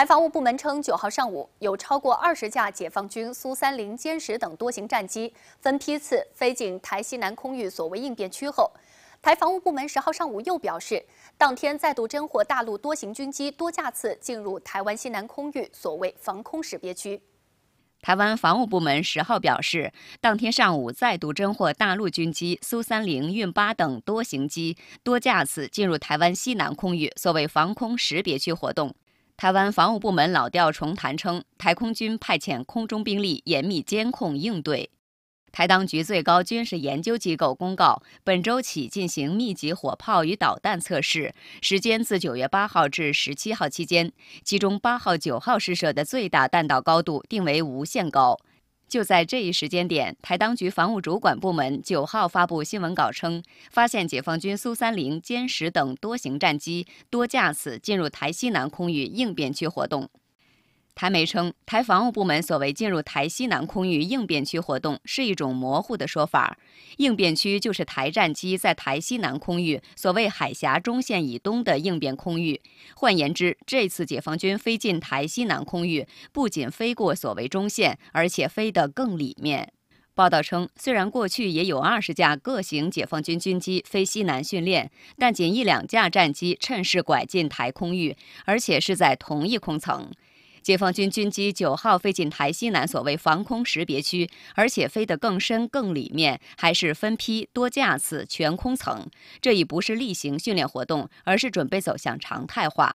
台防务部门称，九号上午有超过二十架解放军苏三零、歼十等多型战机分批次飞进台西南空域所谓应变区后，台防务部门十号上午又表示，当天再度侦获大陆多型军机多架次进入台湾西南空域所谓防空识别区。台湾防务部门十号表示，当天上午再度侦获大陆军机苏三零、运八等多型机多架次进入台湾西南空域所谓防空识别区活动。台湾防务部门老调重弹称，台空军派遣空中兵力严密监控应对。台当局最高军事研究机构公告，本周起进行密集火炮与导弹测试，时间自九月八号至十七号期间，其中八号、九号试射的最大弹道高度定为无限高。就在这一时间点，台当局防务主管部门九号发布新闻稿称，发现解放军苏三零、歼十等多型战机多架次进入台西南空域应变区活动。台媒称，台防务部门所谓进入台西南空域应变区活动是一种模糊的说法。应变区就是台战机在台西南空域所谓海峡中线以东的应变空域。换言之，这次解放军飞进台西南空域，不仅飞过所谓中线，而且飞得更里面。报道称，虽然过去也有二十架各型解放军军机飞西南训练，但仅一两架战机趁势拐进台空域，而且是在同一空层。解放军军机九号飞进台西南所谓防空识别区，而且飞得更深更里面，还是分批多架次全空层。这已不是例行训练活动，而是准备走向常态化。